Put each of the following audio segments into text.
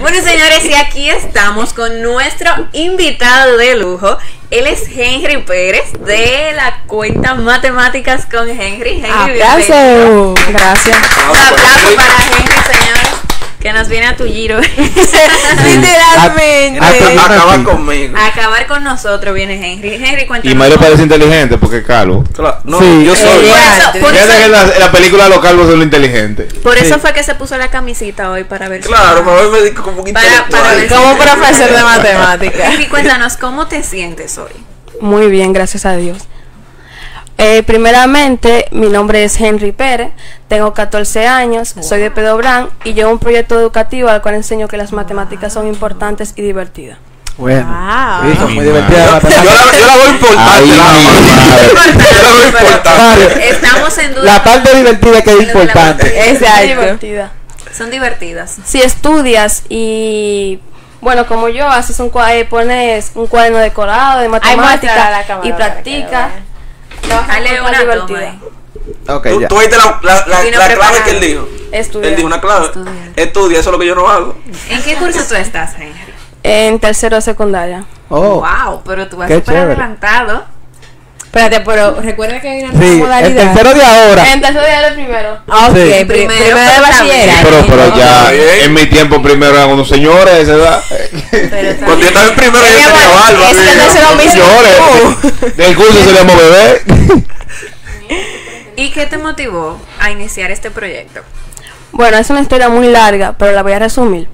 Bueno, señores, y aquí estamos con nuestro invitado de lujo. Él es Henry Pérez de la cuenta Matemáticas con Henry. Henry. Gracias. Un aplauso para Henry, señores, que nos viene a tu giro. Literalmente. Acabar conmigo. a acabar con nosotros viene Henry. Henry, cuéntanos. Y Mario parece inteligente porque es calvo. Claro, No, Sí, yo soy. Por eso, por Fíjate que eso, en la, en la película los calvos son los inteligentes. por eso Sí. fue que se puso la camisita hoy para ver si- Claro, para verme como un Para- para ver Como profesor de matemáticas. Henry, cuéntanos, ¿cómo te sientes hoy? Muy bien, gracias a Dios. Eh, primeramente, mi nombre es Henry Pérez, tengo 14 años, soy de Pedobran y llevo un proyecto educativo al cual enseño que las matemáticas son importantes y divertidas. Bueno. Wow. Muy las Yo la, matemáticas. yo la voy importante. Ay, la, importante. Estamos en duda. La parte divertida que es importante. Exacto. Divertida. Son divertidas. Si estudias y, bueno, como yo, haces un eh, pones un cuaderno decorado de matemáticas y para que lo practicas, Dale una divertida. ahí. Ok, Tú, ya. tú oíste la, la, la, clave que él dijo. Estudiar. Él dijo una clave. Estudiar. Estudia, eso es lo que yo no hago. ¿En qué curso tú estás, Henry? En tercero de secundaria. Oh, Wow, pero tú vas súper adelantado. Espérate, pero recuerda que hay una sí, el modalidad. tercero de ahora. En tercero de el primero. Ah, Ok, Sí. pri- Primero, primero, de bachillerato. Pero, pero ya, Bien. en mi tiempo primero eran unos señores está Cuando yo estaba en primero, yo tenía barba. es que sí. no es lo mismo. Señores, del curso se llama bebé. ¿Y qué te motivó a iniciar este proyecto? Bueno, es una historia muy larga, pero la voy a resumir.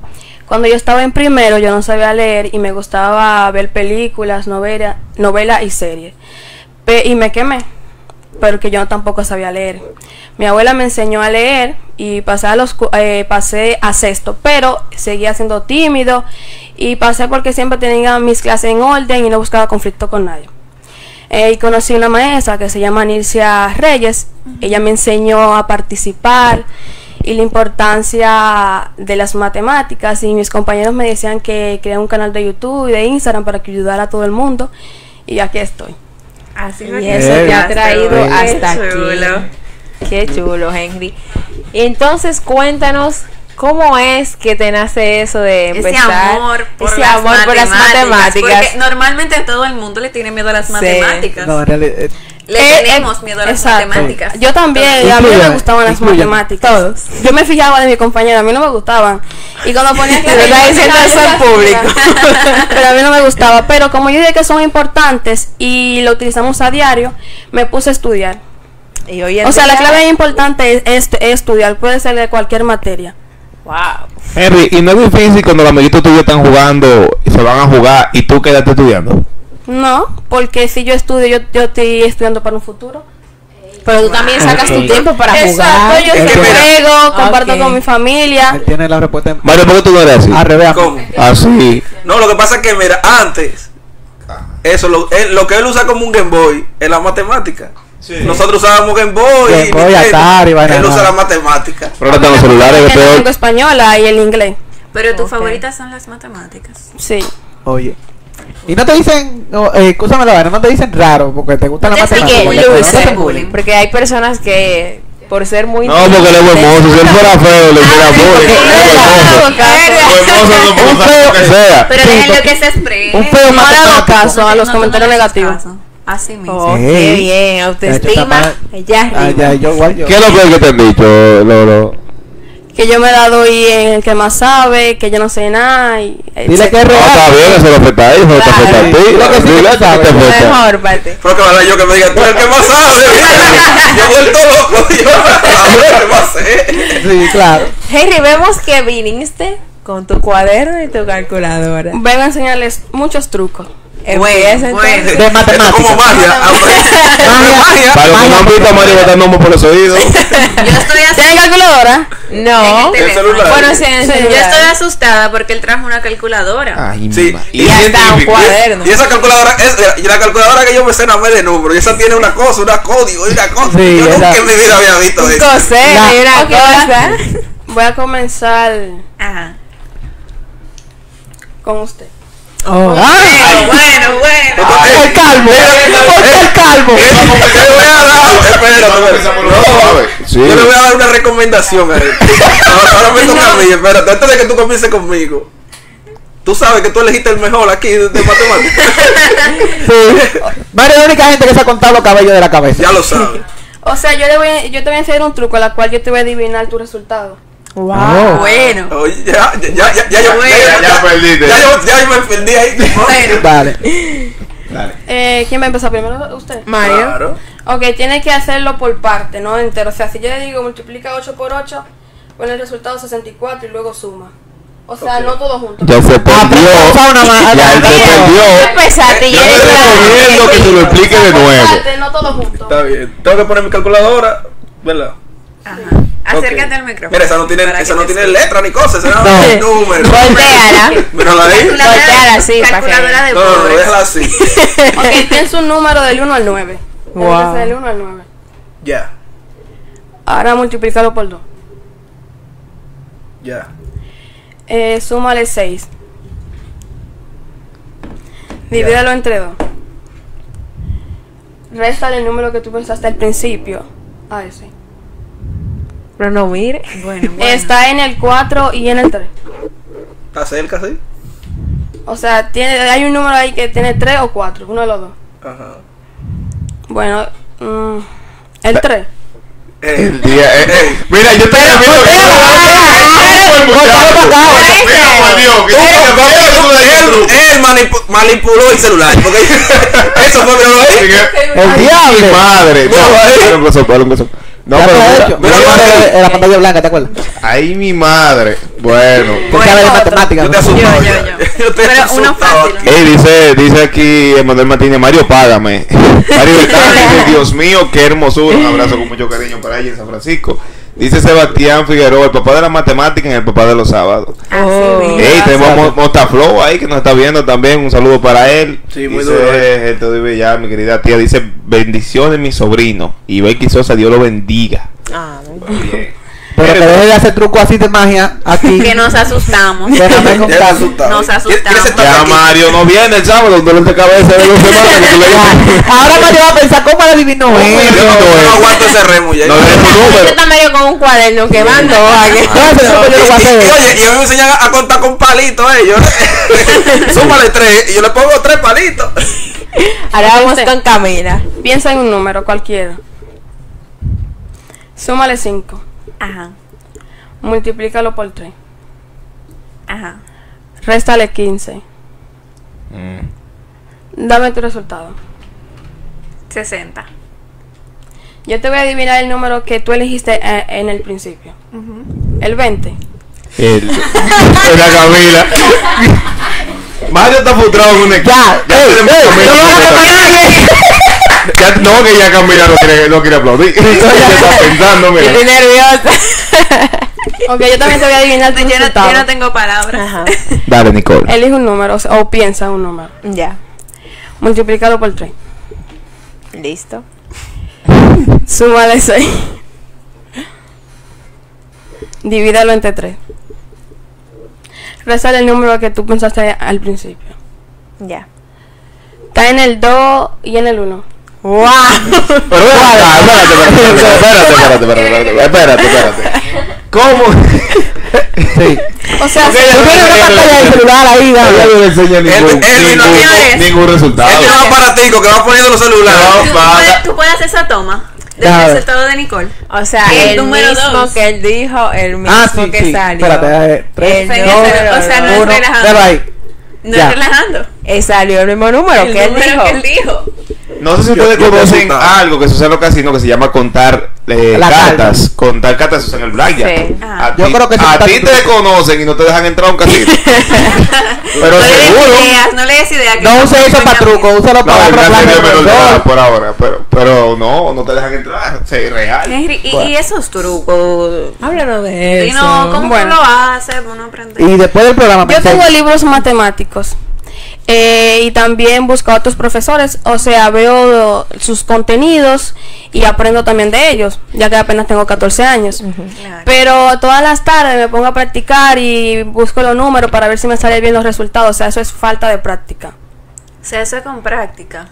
Cuando yo estaba en primero, yo no sabía leer y me gustaba ver películas, novelas novela y series. Y me quemé, porque yo tampoco sabía leer. Mi abuela me enseñó a leer y pasé a, los, eh, pasé a sexto, pero seguía siendo tímido y pasé porque siempre tenía mis clases en orden y no buscaba conflicto con nadie. Eh, y conocí una maestra que se llama Nilcia Reyes. Ella me enseñó a participar y la importancia de las matemáticas. Y mis compañeros me decían que creara un canal de YouTube y de Instagram para que ayudara a todo el mundo. Y aquí estoy. Así Y eso te ha traído hoy. hasta Qué chulo. aquí. Qué chulo, Henry. Entonces cuéntanos cómo es que te nace eso de Ese empezar. amor por, ese las, amor por las matemáticas. Porque normalmente todo el mundo le tiene miedo a las Sí. matemáticas. No, en realidad. Le Eh, tenemos eh, miedo a las exacto. matemáticas. Yo también, a mí Incluye, me gustaban las incluye. matemáticas. Todos. Yo me fijaba de mi compañera, a mí no me gustaban. Y cuando ponía lo está diciendo eso en público. pero a mí no me gustaba. Pero como yo dije que son importantes y lo utilizamos a diario, me puse a estudiar. Y hoy en O sea, la clave importante es, es- es estudiar, puede ser de cualquier materia. Wow. Henry, ¿y no es difícil cuando los amiguitos tuyos están jugando y se van a jugar y tú quedaste estudiando? No, porque si yo estudio, yo, yo estoy estudiando para un futuro. Pero tú también sacas tu tiempo para Exacto, jugar. yo siempre mira- juego, comparto con mi familia. Tiene la respuesta en- Mario, ¿por qué tú no eres así? al revés. ¿Cómo? Así. No, lo que pasa es que, mira, antes, eso, lo, él- lo que él usa como un Game Boy es la matemática. Nosotros usábamos Game Boy. Game y Boy, Nintendo. Atari, vaina Él usa la matemática. Pero ahora los celulares que lengua española y el inglés. Pero tus favoritas son las matemáticas. Sí. Oye. Y no te dicen, no, eh, escúchame la vaina, no te dicen raro porque te gusta la matemática. porque no bullying. Porque hay personas que por ser muy No, porque él es buen mozo. Si él fuera feo, le hubiera bullying. Él es buen mozo. Buen mozo no puede usar lo que sea. Pero Sí, déjenlo porque- que se exprese. un feo hagas matemático. caso a los comentarios negativos. Así mismo. Oh, Sí. qué bien, autoestima Ah, ya, yo igual yo. ¿Qué es lo peor que te han dicho, Lolo? Que yo me la doy en el que más sabe, que yo no sé nada. Y, Dile que es No, real. está bien, eso lo afecta a él, eso no Claro. afecta a ti. Dile que sí, Dile que te afecta. Mejor parte. Pero que yo que me diga, tú eres el que más sabe. yo he vuelto loco. Yo a ver, más sé. Sí, claro. Henry, vemos que viniste con tu cuaderno y tu calculadora. Vengo a enseñarles muchos trucos. Empieza bueno. De matemáticas. como magia. Magia. Para los que no han visto a Mario botando humo por los oídos. Yo estoy ¿Tienen asustada. calculadora? No. En el El celular. Bueno, sí, en el Yo celular. estoy asustada porque él trajo una calculadora. Ay, Sí. ma- Y hasta un cuaderno. Y esa calculadora, es, y la calculadora que yo me sé más de números, y esa tiene una cosa, una código y una cosa. Sí, yo nunca en mi vida había visto Un eso. y una Ok, cosa. Voy a comenzar Ajá. con usted. Oh. Ah, Bueno, bueno, bueno. el calvo. ¿Por qué el calvo? Yo le voy a dar, espérate, espérate. No, Sí. Yo le voy a dar una recomendación a él. Ahora, ahora me toca a mí, espérate, antes de que tú comiences conmigo. Tú sabes que tú elegiste el mejor aquí de, de matemáticas. Sí. Mario es la única gente que se ha contado los cabellos de la cabeza. Ya lo sabes. O sea, yo, le voy, a- yo te voy a enseñar un truco a la cual yo te voy a adivinar tu resultado. Oh. Bueno. Oye, ya, ya, ya, ya, ya, yo- Bueno. ya, Ya perdiste. Ya, yo, ya yo me perdí ahí. Bueno. Dale. Dale. Eh, ¿Quién va a empezar primero? ¿Usted? Mario. Claro. Ok, tiene que hacerlo por parte, no entero. O sea, si yo le digo multiplica 8 por 8, pone el resultado 64 y luego suma. O sea, Ok. no todo junto. Ya se perdió. Usa una más. Ya él se perdió. Empezaste y Yo te recomiendo que se lo explique de nuevo. parte, no todo junto. Está bien. Tengo que poner mi calculadora, ¿verdad? Ajá. Acércate al micrófono. Mira, esa no tiene, esa no tiene letra ni cosas, esa No. no tiene número. Volteala. Mírala ahí. Calculadora, Volteala así, calculadora de No, no, déjala así. Ok, tienes un número del 1 al 9. Wow. Wow. Del 1 al 9. Ya, Ahora multiplícalo por 2. ya. Eh, súmale 6. Divídelo entre 2. Réstale el número que tú pensaste al principio a ese. Pero no mire. Bueno, bueno. Está en el 4 y en el 3. ¿Está cerca, sí? O sea, tiene, hay un número ahí que tiene 3 o 4, uno de los dos. Ajá. Bueno, mm, el 3. Eh, El día, eh, eh, Mira, yo estoy viendo que él, manipuló el celular. Porque eso fue pero ahí. El Mi diablo. madre. No, No, Ya pero está mira, hecho. mira, Mira, mira, mira, la pantalla blanca, ¿te acuerdas? Ay, mi madre. Bueno. Que sabe de matemáticas. Yo te ¿no? asustado. Yo, yo, yo. Yo te Pero uno fácil. Ey, dice, dice aquí Emanuel Martínez, Mario, págame. Mario Bertán dice, Dios mío, qué hermosura. Un abrazo con mucho cariño para ella en San Francisco. Dice Sebastián Figueroa, el papá de la matemática y el papá de los sábados. Oh. Ey, tenemos Motaflow ahí que nos está viendo también. Un saludo para él. Sí, muy dice, duro, eh. Esto vive ya, mi querida tía. Dice, bendiciones, mi sobrino. Y Becky Sosa, Dios lo bendiga. Ah, Bien. Pero que deje de hacer trucos así de magia aquí. Que nos asustamos. Déjame contar. Nos asustamos. ¿Quieres sentar Ya? Mario no viene el sábado, un dolor de cabeza de dos semanas. Ahora Mario va a pensar, ¿cómo le adivinó Yo no, no aguanto ese remo ya. No Yo número. está medio con un cuaderno que- truco yo oye, y a mí me enseñan a, contar con palitos ellos. Súmale tres y yo le pongo tres palitos. Ahora vamos con Camila. Piensa en un número cualquiera. Súmale 5. Ajá, Multiplícalo por 3. ajá. Réstale 15. Mm. Dame tu resultado. 60. Yo te voy a adivinar el número que tú elegiste eh, en el principio. El 20. El, la Camila. Mario está frustrado con un equipo. Ya, Ya ey, ey, Ya- No, que ya Camila no quiere, no quiere aplaudir. Está pensando, mira. Estoy nerviosa. Ok, yo también te voy a adivinar Yo no, yo no tengo palabras. Ajá. Dale, Nicole. Elige un número o, sea, o piensa en un número. Ya. Multiplícalo por 3. Listo. Súmale 6. Divídalo entre 3. Resale el número que tú pensaste al principio. Ya. Está en el 2 y en el 1. ¡Wow! Pero ven acá, espérate, espérate, espérate, espérate, espérate, espérate, espérate. ¿Cómo? Sí. O sea, si- Tú tienes una pantalla de celular ahí, dale. no le enseña ningún, Él- él vino ningún, resultado. Él tiene un aparatico que va poniendo los celulares. No, ¿Tú, puedes, hacer esa toma del resultado de Nicole. O sea, El el, número mismo dos. que él dijo, el mismo Ah, sí, que sí. salió. Espérate, eh, tres, El dos, número o sea, no es relajando. No Ya. es relajando. Eh, salió el mismo número El que él dijo. que él dijo. No sé si ustedes conocen algo que se usa en los casinos que se llama contar eh, La cartas. Contar cartas se usa en el blackjack. Sí. Ah. A Yo ti, creo que a ti te conocen y no te dejan entrar a un casino. Pero no le des seguro. ideas, no le des ideas. que No use eso para truco, úsalo No, para menor de por ahora, pero, pero no, no te dejan entrar. Sí, real. Henry, ¿y, Bueno. y esos trucos? Háblanos de Y eso. no, ¿cómo Bueno. tú lo haces? Uno aprende. Y después del programa Yo tengo enseña. libros matemáticos. Eh, y también busco a otros profesores, o sea, veo sus contenidos y aprendo también de ellos, ya que apenas tengo 14 años. Claro. Pero todas las tardes me pongo a practicar y busco los números para ver si me salen bien los resultados, o sea, eso es falta de práctica. O sea, eso es con práctica.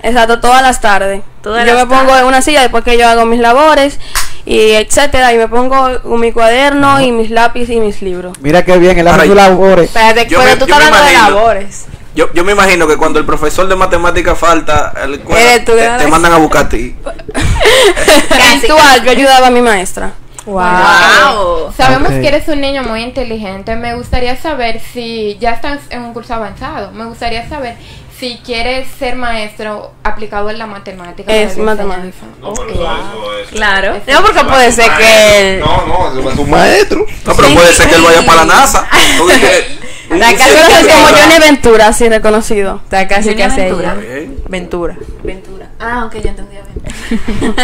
Exacto, todas las tardes. Todas yo las me pongo en una silla después que yo hago mis labores y etcétera y me pongo mi cuaderno y mis lápices y mis libros. Mira qué bien, él hace sus labores. Espérate, pero me- tú estás hablando de labores. Yo, yo me imagino que cuando el profesor de matemáticas falta, Eres tú, te, mandan a buscar a ti. Yo ayudaba a mi maestra. Wow. Wow. Sabemos que eres un niño muy inteligente. Me gustaría saber si ya estás en un curso avanzado. Me gustaría saber si quieres ser maestro aplicado en la matemática. Es matemática. enseñanza. No, pero eso, eso es. Claro. No, porque puede ser que él... No, no, es un maestro. No, pero puede ser que él vaya para la NASA. de los Como Johnny Ventura, así reconocido. Johnny que hace Ventura. ella. Bien. Ventura. Ventura. Ah, ok, yo entendía bien.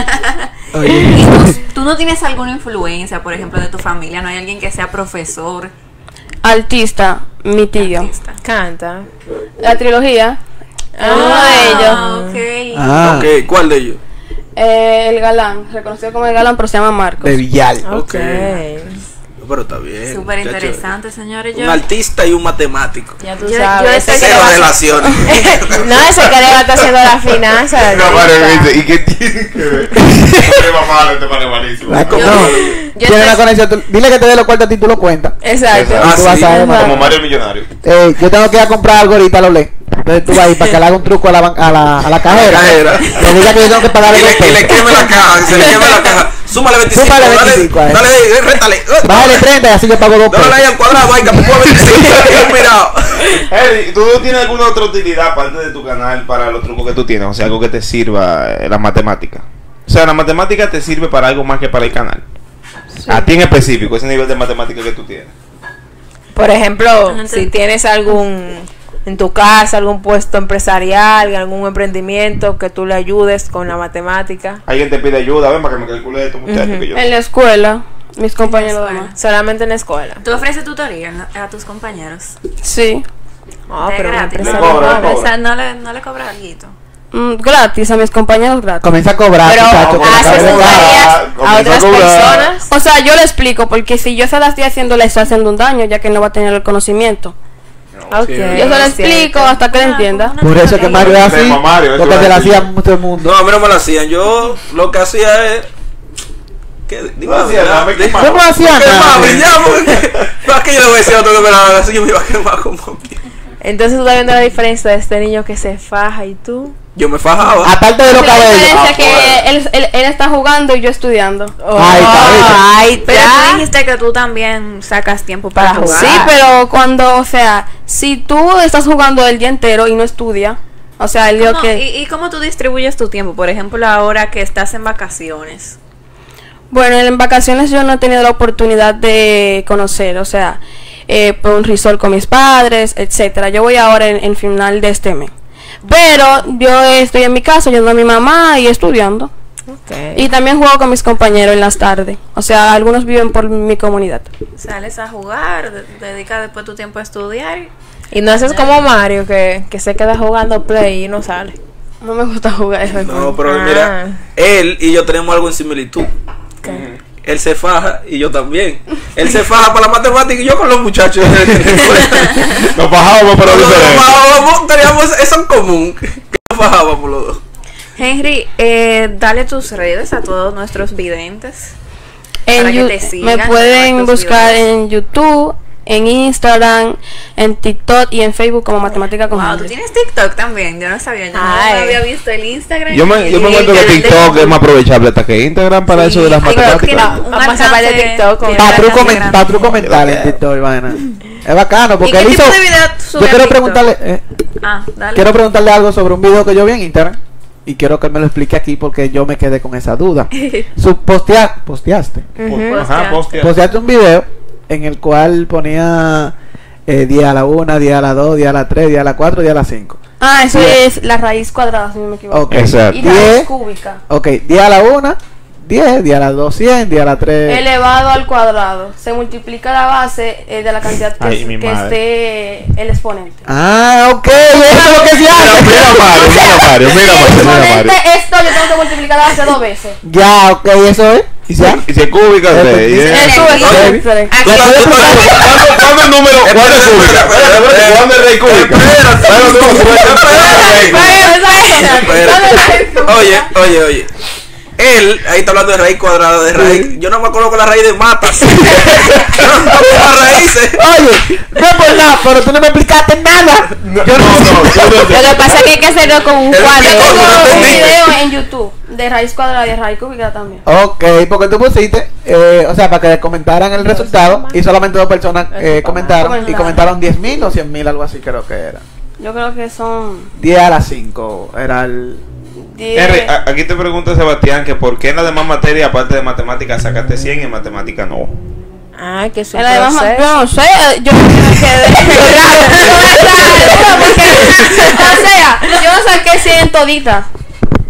Oye, ¿Y tú, tú no tienes alguna influencia, por ejemplo, de tu familia? ¿No hay alguien que sea profesor? Artista, mi tío. artista? Canta. La trilogía. Ah, uno de ellos. Ah, ok. ah, Ok, ¿cuál de ellos? Eh, el galán, reconocido como el galán, pero se llama Marcos. de Villal. Ok. Pero está bien. Súper interesante, señores. Un Yo, artista y un matemático. Ya tú Yo- sabes. yo ese que Cero va- relaciones. no, ese que le va a estar haciendo la finanza. No, dice, ¿y qué tiene que ver? Este va malo, este man es malísimo. La co- Yo- no, yo tiene estoy- la conexión. tú- Dile que te dé los cuartos a ti, tú lo cuentas. Exacto. Ah, tú vas sí. a ver, Como Mario. Millonario. Eh, yo tengo que ir a comprar algo ahorita, lo lee. Entonces tú vas a ir para que le haga un truco a la, a la, a la cajera. cajera. Le diga que yo tengo que Y dos le, y le pesos. queme la caja, se le queme la caja. Súmale 25. Súmale dale, 25 a él. dale, eh, rétale. eh, Bájale 30 y así yo pago dos Dale ahí pesos. al cuadrado, me puedo 25. Bien mirado. Hey, ¿tú no tienes alguna otra utilidad aparte de tu canal para los trucos que tú tienes? O sea, algo que te sirva eh, la matemática. O sea, la matemática te sirve para algo más que para el canal. A ti en específico, ese nivel de matemática que tú tienes. Por ejemplo, si sí. tienes algún en tu casa, algún puesto empresarial, algún emprendimiento que tú le ayudes con la matemática. Alguien te pide ayuda, ven para que me calcule esto, muchacho. Ujú. que yo... En la escuela, mis compañeros escuela. Solamente en la escuela. ¿Tú ofreces tutoría a tus compañeros? Sí. No, de pero gratis. empresario Le cobra, le no. cobra. O sea, no le, no le cobra algo. Mm, gratis, a mis compañeros gratis. Comienza a cobrar, Pero muchacho. haces a otras personas. O sea, yo le explico, porque si yo se la estoy haciendo, le estoy haciendo un daño, ya que no va a tener el conocimiento. Ok, Sí. Yo se lo explico hasta que le entienda. Por eso es que Mario es así. Mario, Porque se lo hacía mucho el mundo. No, a mí no me lo hacían. Yo lo que hacía es. ¿Qué? Dime, No hacía nada, me quemaba. ¿Cómo hacía Me quemaba, nada? No es que yo le voy a decir a otro que me la haga así, yo me iba a quemar como Entonces tú estás viendo la diferencia de este niño que se faja y tú. Yo me fajaba. Aparte de los La diferencia cabellos. es que él, él, él está jugando y yo estudiando. Ay, cabeza. ay, Pero ya. tú dijiste que tú también sacas tiempo para Para jugar. Sí, pero cuando, o sea, si tú estás jugando el día entero y no estudias, o sea, él dijo ¿Cómo- que... ¿Y, ¿Y cómo tú distribuyes tu tiempo? Por ejemplo, ahora que estás en vacaciones. Bueno, en vacaciones yo no he tenido la oportunidad de conocer, o sea, eh, por un resort con mis padres, etcétera. Yo voy ahora en, en final de este mes. Pero yo estoy en mi casa ayudando a mi mamá y estudiando. Y también juego con mis compañeros en las tardes. O sea, algunos viven por mi comunidad. Sales a jugar, de- dedicas después tu tiempo a estudiar. Y no haces como Mario que, que se queda jugando play y no sale. No me gusta jugar eso. No, pero Ah. mira, él y yo tenemos algo en similitud. Él se faja y yo también. Él se faja para la matemática y yo con los muchachos. Nos bajábamos, pero Nos diferente. fajábamos, teníamos eso en común. Que nos fajábamos los dos. Henry, eh, dale tus redes a todos nuestros videntes. En Para que te sigan, me pueden buscar videos. en YouTube, en Instagram, en TikTok y en Facebook como Matemática con Wow, tú tienes TikTok también. Yo no sabía. Yo Ay. no había visto el Instagram. Yo me, yo me y encuentro que TikTok es más aprovechable hasta que Instagram para Sí, eso de las ay, matemáticas. un Vamos a de TikTok con- mental en TikTok, y vaina. Es bacano ¿Y porque qué él tipo hizo. de video tú subes Yo quiero preguntarle. eh, Ah, dale. Quiero preguntarle algo sobre un video que yo vi en Instagram y quiero que me lo explique aquí porque yo me quedé con esa duda. Su postea, posteaste. Ajá, postea. Posteaste un video en el cual ponía eh, día a la 1, día a la 2, día a la 3, día a la 4, día a la 5. Ah, eso Bien. es la raíz cuadrada, si no me equivoco. Ok. Exacto. Y la raíz cúbica. Ok, día a la 1, 10, di a la 2, 100, di a la 3. elevado al cuadrado. Se multiplica la base eh, de la cantidad que, Ay, mi que esté el exponente. Ah, ok, eso es lo que se Mira, hace. mira Mario, mira Mario, mira Mario, mira Mario. es 2, yo tengo que multiplicar la base dos veces. Ya, ok, eso es. ¿Y ya? Y se cúbica. ¿eh? Aquí- ¿Cuándo- cuándo- ¿Cuándo el número? ¿Cuándo es cúbica? ¿Cuándo es rey cúbica? Oye, oye, oye. Él, ahí está hablando de raíz cuadrada, de raíz. Yo no me acuerdo con la raíz de matas. Yo no raíces. Oye, no por nada, pero tú no me explicaste nada. No, no, tú no te- Lo que pasa es que hay que hacerlo con un cuadro. único- Tengo no un video en YouTube de raíz cuadrada y de raíz cúbica también. Ok, porque tú pusiste, eh, o sea, para que comentaran el resultado y solamente dos personas eh, comentaron y Comentaron. comentaron 10 mil o 100 mil, algo así creo que era. Yo creo que son 10 a las 5 era el... 10. Henry, aquí te pregunta Sebastián que por qué en las demás materias, aparte de matemáticas, sacaste 100 y en matemáticas no. Ah, que es un En la demás, proceso. yo no sé, yo me quedé. o sea, yo no saqué 100 en todita.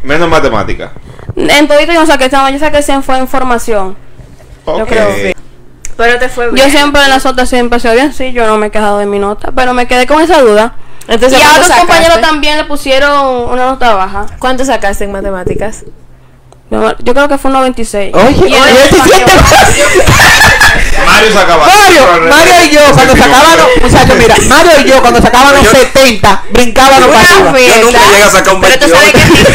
Menos matemáticas. En todita yo no saqué 100, yo saqué 100 fue en formación. Ok. creo. Pero te fue bien. Yo siempre en las otras siempre soy bien, sí, yo no me he quejado de mi nota, pero me quedé con esa duda. Entonces, y a ¿cuánto otros sacaste? compañeros también le pusieron una nota baja. ¿Cuánto sacaste en matemáticas? Yo, creo que fue un 96. Oye, Y oye, español- 97 Mario sacaba. Mario, Mario y cuando sacábamos, muchachos, mira, Mario y yo cuando sacábamos Yo- 70, brincábamos para arriba. Yo nunca llegué a sacar un Pero tú sabes 28.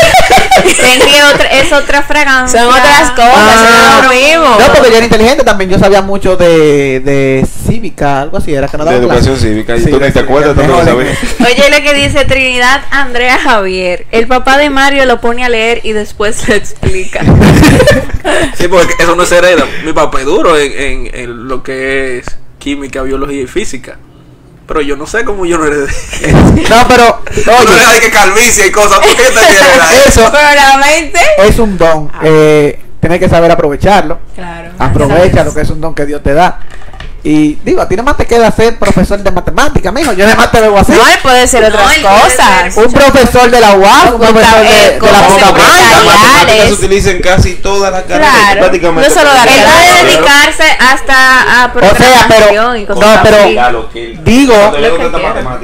que Henry es otra, es otra fragancia. Son otras cosas, Ah. son lo mismo. No, porque yo era inteligente también, yo sabía mucho de, de cívica, algo así, era que no De daba educación clase. cívica. Y Sí, tú de ni te cívica, acuerdas, tú no. Oye lo que dice Trinidad Andrea Javier. El papá de Mario lo pone a leer y después le explica. Sí, porque eso no se hereda. Mi papá es duro en, en, en lo que es química, biología y física. Pero yo no sé cómo yo no heredé. No, pero, No oye, heredé que calvicie y cosas. ¿Por qué te eso Pero la mente. es un don. Eh, tienes que saber aprovecharlo. Claro. Aprovecha lo que es un don que Dios te da. Y digo, a ti nada más te queda ser profesor de matemáticas, mijo. Yo nada más te veo así. No, él puede ser No, otras cosas. ser- Un profesor de la UAS, un profesor de, eh, de la. Las matemáticas se utilizan casi todas las carreras. Claro. prácticamente. No solo dar Él puede dedicarse hasta a O sea, programación pero, y no, cosas pero lo que- digo,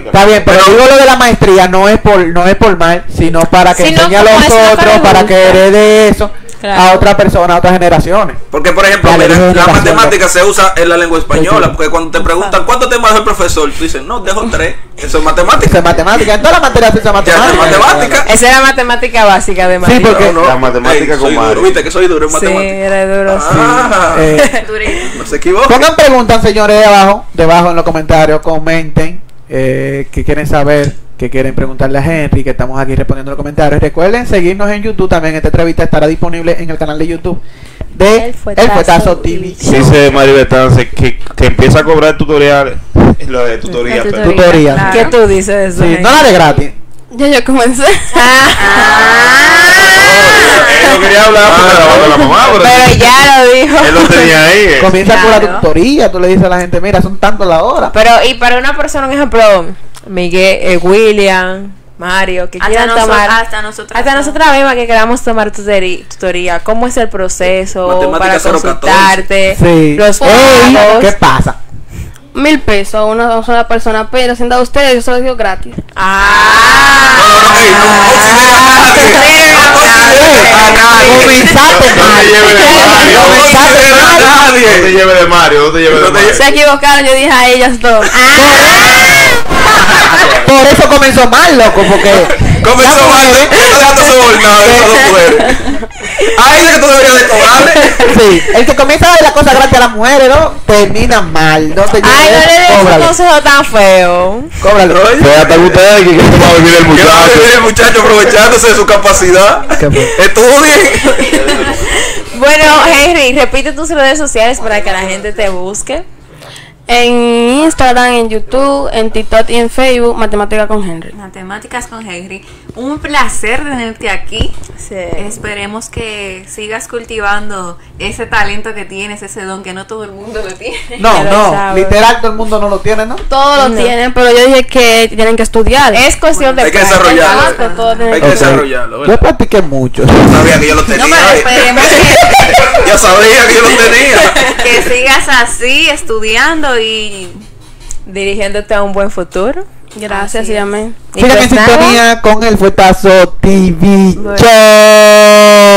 está bien, pero digo lo de la maestría no es por no es por mal, sino para que Sino enseñe a los otros, para que herede eso Claro. a otra persona, a otras generaciones. Porque, por ejemplo, la canción, matemática se usa en la lengua española. Sí, sí. Porque cuando te preguntan cuántos temas dejó el profesor, tú dices, no, dejo tres. Eso es matemática. Eso es matemática, en todas las materias se usa matemática. matemática. Esa era matemática básica de Sí, Mario. porque No, no. La matemática Ey, con soy duro, Mario. Viste que soy duro en Sí, matemática. era duro, sí. Ah, eh, no se equivoca. Pongan preguntas, señores, de abajo, debajo en los comentarios, comenten eh, que quieren saber, que quieren preguntarle a Henry, que estamos aquí respondiendo los comentarios. Recuerden seguirnos en YouTube también. Esta entrevista estará disponible en el canal de YouTube de El Fuetazo El Fuetazo TV. TV. Dice Mario Betance que, que empieza a cobrar tutoriales. Lo de tutoría. La pero- tutoría. Tutoría. Claro. ¿Qué tú dices de eso? Sí, no la de gratis. Ya yo comencé. Él no quería hablar grabando la mamá, pero, Pero ya lo dijo. él lo tenía ahí. eh. Comienza por la Claro. tutoría, tú le dices a la gente, mira, son tanto la hora. Pero, y para una persona, un ejemplo, Miguel, eh, William, Mario, que Hasta, quieran noso- tomar. hasta nosotros. Hasta nosotras mismas que queramos tomar tuteri- tutoría, ¿cómo es el proceso Matemática para 014. consultarte? Sí. Los Ey. ¿Qué pasa? Mil pesos a una sola persona, pero siendo a ustedes, yo se los digo gratis. Ah, no te mal. lleves de Mario. No te nadie. lleves de Mario. Se equivocaron, yo dije a ellas dos. Por eso comenzó mal, loco, porque Comenzó mal. mujeres- Está dejando sobornado a esas dos mujeres. Ahí es que tú deberías de cobrarle. Sí, el que comienza a dar las cosas gratis a las mujeres, ¿no? Termina mal. No te ay, no le des un consejo tan feo. cóbrale. Oye. Fíjate ustedes que quieren va a vivir el Que va a muchacho. vivir el muchacho aprovechándose de su capacidad. Estudien. Bueno, Henry, repite tus redes sociales para que la gente te busque. En Instagram, en YouTube, en TikTok y en Facebook, Matemática con Henry. Matemáticas con Henry. Un placer tenerte aquí. Sí. Esperemos que sigas cultivando ese talento que tienes, ese don que no todo el mundo lo tiene. No, no, sabes. literal todo el mundo no lo tiene, ¿no? Todos lo No. tienen, pero yo dije que tienen que estudiar. Es cuestión de Hay que desarrollarlo. Hay que desarrollarlo. Yo practiqué mucho. Sabía que yo lo tenía. No, pero ahí. esperemos que, ya sabía que yo lo tenía. que sigas así, estudiando y Dirigiéndote a un buen futuro. Gracias y amén. Sigan en sintonía con el Fuetazo TV Bueno. Show.